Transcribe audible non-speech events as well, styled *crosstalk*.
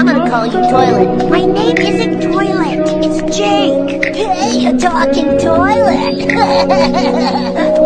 I'm gonna call you Toilet. My name isn't Toilet. It's Jake. Hey, a talking toilet. Toilet. *laughs*